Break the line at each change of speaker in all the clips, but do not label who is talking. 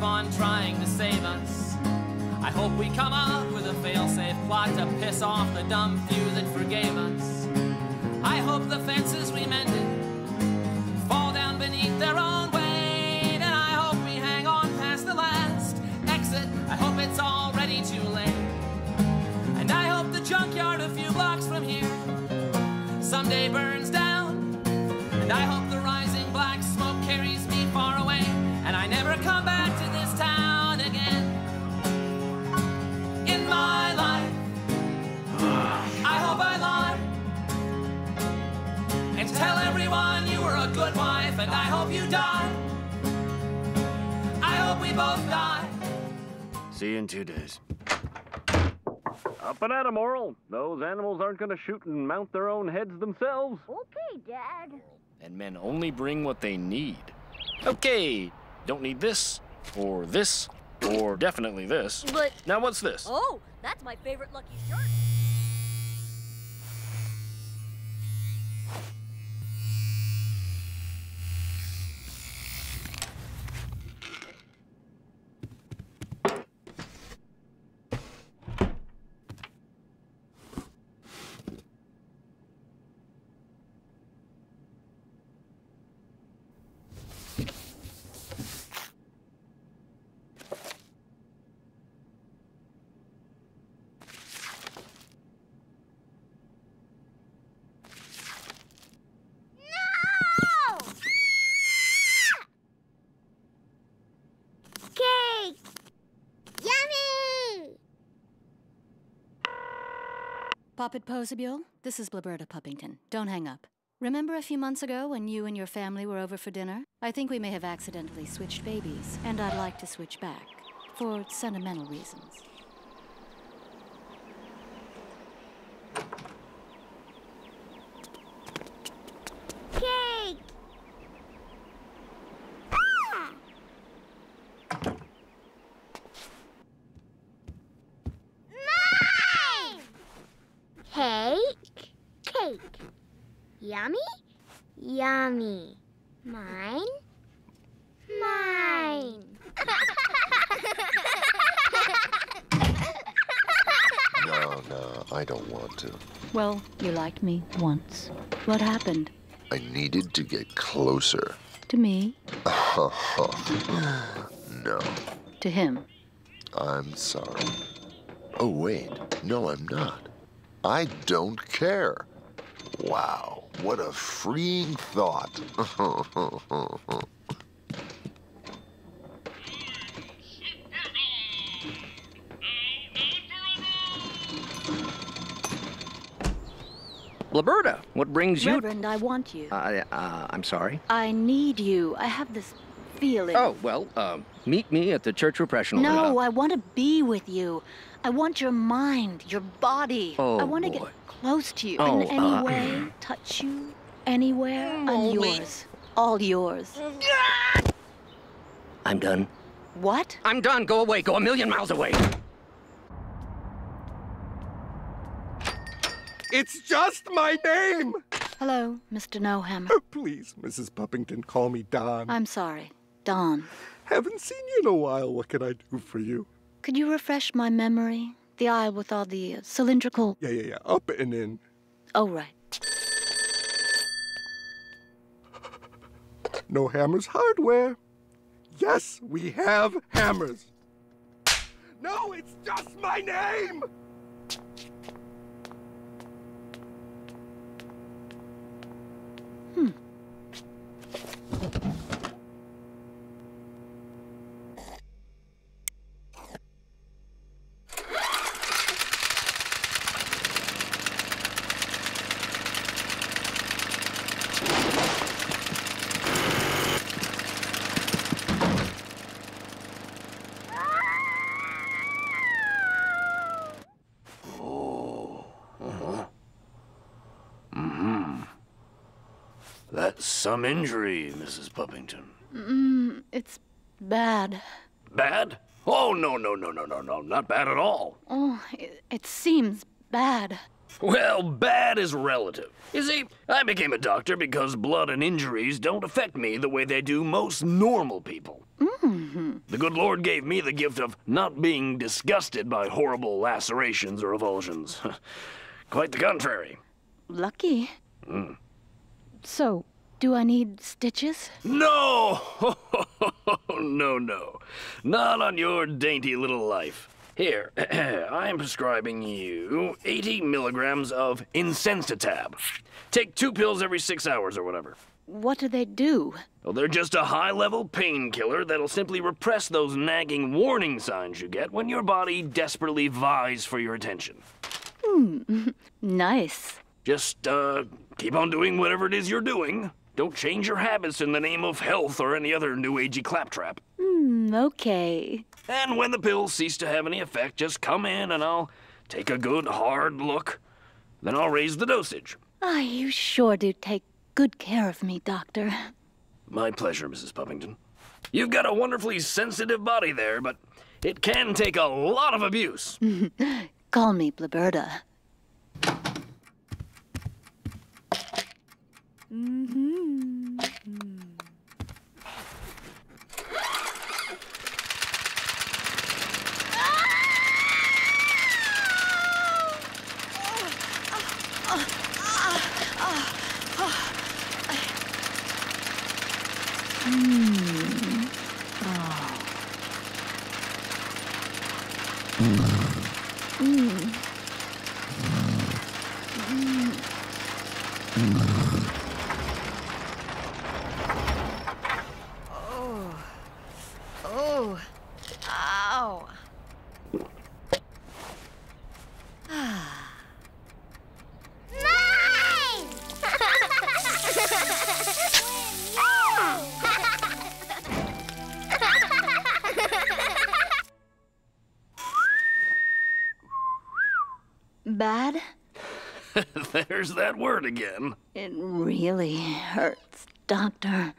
up on trying to save us. I hope we come up with a fail-safe plot to piss off the dumb few that forgave us. I hope the fences we mended fall down beneath their own weight, and I hope we hang on past the last exit. I hope it's already too late, and I hope the junkyard a few blocks from here someday burns down, and I hope the rising black smoke carries me far away, and I never come back die. I hope we both die.
See you in two days.
Up and at 'em, Orel. Those animals aren't going to shoot and mount their own heads themselves.
Okay, Dad.
And men only bring what they need. Okay, don't need this, or this, or definitely this.
But
Now what's this?
oh, that's my favorite Lucky shirt.
Poppet this is Bloberta Puppington. Don't hang up. Remember a few months ago when you and your family were over for dinner? I think we may have accidentally switched babies, and I'd like to switch back. For sentimental reasons.
Cake! Ah! Mine! Cake, cake. Yummy, yummy. Mine, mine.
No, no, I don't want to.
Well, you liked me once. What happened?
I needed to get closer.
To me?
no,
To him?
I'm sorry. Oh, wait. No, I'm not. I don't care. Wow, what a freeing thought.
Bloberta, what brings you?
Reverend, I want you.
Uh, uh, I'm sorry.
I need you. I have this feeling.
Oh, well, um, meet me at the church repressional.
No, I want to be with you. I want your mind, your body.
Oh,
I want to
boy.
get close to you
Oh,
in any
uh,
way, touch you anywhere. I'm
Oh,
yours. All yours.
I'm done.
What?
I'm done. Go away. Go a million miles away.
It's just my name!
Hello, Mr. No Hammer.
Oh, please, Mrs. Puppington, call me Don.
I'm sorry. Don.
Haven't seen you in a while. What can I do for you?
Could you refresh my memory? The aisle with all the uh, cylindrical.
Yeah, yeah, yeah. Up and in.
Oh, right.
No hammers hardware. Yes, we have hammers. No, it's just my name!
That's some injury, Mrs. Puppington.
Mm, it's bad.
Bad? Oh, no, no, no, no, no, no, not bad at all.
Oh, it, it seems bad.
Well, bad is relative. You see, I became a doctor because blood and injuries don't affect me the way they do most normal people.
Mm -hmm.
The good Lord gave me the gift of not being disgusted by horrible lacerations or avulsions. Quite the contrary.
Lucky. So, do I need stitches?
No! no, no. Not on your dainty little life. Here, I am prescribing you 80 milligrams of Insensitab. Take two pills every six hours or whatever.
What do they do?
Well, they're just a high level painkiller that'll simply repress those nagging warning signs you get when your body desperately vies for your attention.
Hmm, Nice.
Just, uh, keep on doing whatever it is you're doing. Don't change your habits in the name of health or any other new agey claptrap.
Hmm, okay.
And when the pills cease to have any effect, just come in and I'll take a good hard look. Then I'll raise the dosage.
Ah, you sure do take good care of me, Doctor.
My pleasure, Mrs. Puppington. You've got a wonderfully sensitive body there, but it can take a lot of abuse.
Call me Bloberta.
Oh,
Bad?
There's that word again.
It really hurts, Doctor.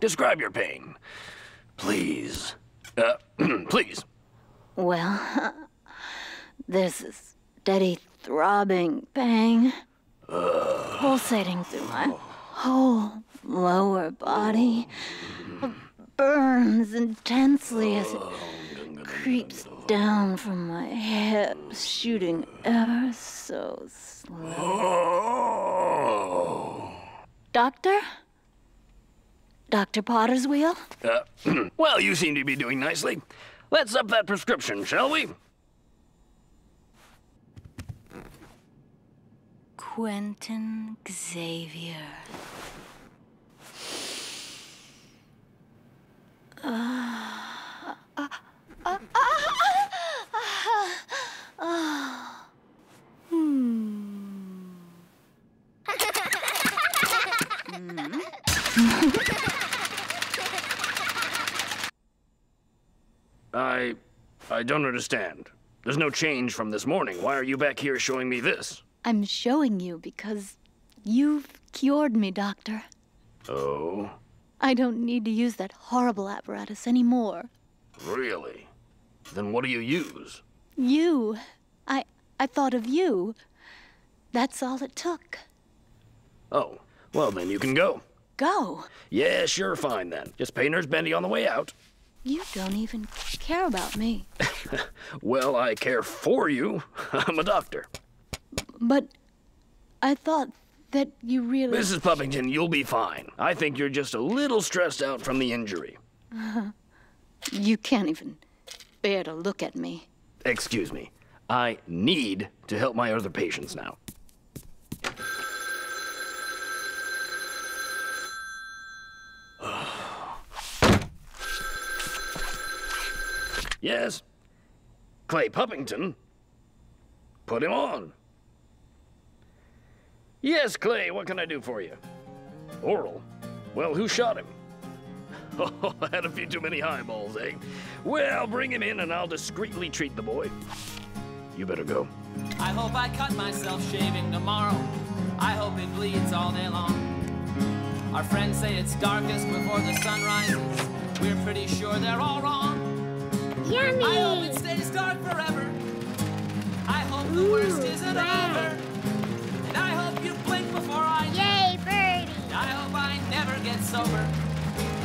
Describe your pain. Please. Uh, please.
Well, there's a steady throbbing pang pulsating through my whole lower body. Burns intensely as it creeps down from my hips, shooting ever so slow.
Oh.
Doctor? Dr. Potterswheel?
Uh, well, you seem to be doing nicely. Let's up that prescription, shall we?
Quentin Xavier. Uh, uh, uh, Hmm?
I. I don't understand. There's no change from this morning. Why are you back here showing me this?
I'm showing you because you've cured me, Doctor.
Oh,
I don't need to use that horrible apparatus anymore.
really? Then what do you use?
You. I I thought of you. That's all it took.
Oh, well, then you can go.
Go.
Yeah, sure, fine then. Just pay Nurse Bendy on the way out.
You don't even care about me.
Well, I care for you. I'm a doctor.
But I thought that you really
Mrs. Puppington, you'll be fine. I think you're just a little stressed out from the injury.
you can't even bear to look at me.
Excuse me. I need to help my other patients now. Yes? Clay Puppington? Put him on. Yes, Clay, what can I do for you? Orel? Well, who shot him? Oh, I had a few too many highballs, eh? Well, bring him in and I'll discreetly treat the boy. You better go.
I hope I cut myself shaving tomorrow. I hope it bleeds all day long. Our friends say it's darkest before the sun rises. We're pretty sure they're all wrong. Yummy! I hope it stays dark forever. I hope Ooh, the worst isn't wow. over. And I hope you blink before I do.
Yay, birdie!
And I hope I never get sober.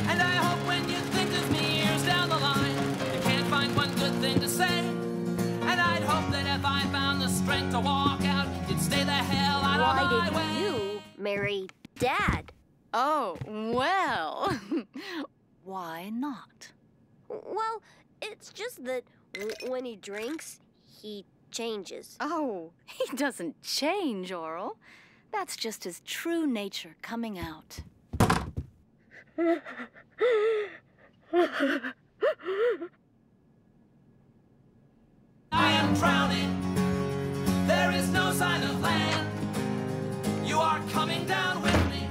And I hope when you think of me years down the line, you can't find one good thing to say. And I'd hope that if I found the strength to walk out, you'd stay the hell out
Why
of my way.
Why did you marry Dad?
Oh, well, why not?
Well, it's just that w- when he drinks, he changes.
Oh, he doesn't change, Orel. That's just his true nature coming out.
I am drowning. There is no sign of land. You are coming down with me.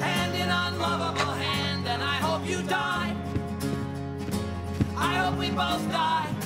Hand in unlovable hand, and I hope you die. We both die.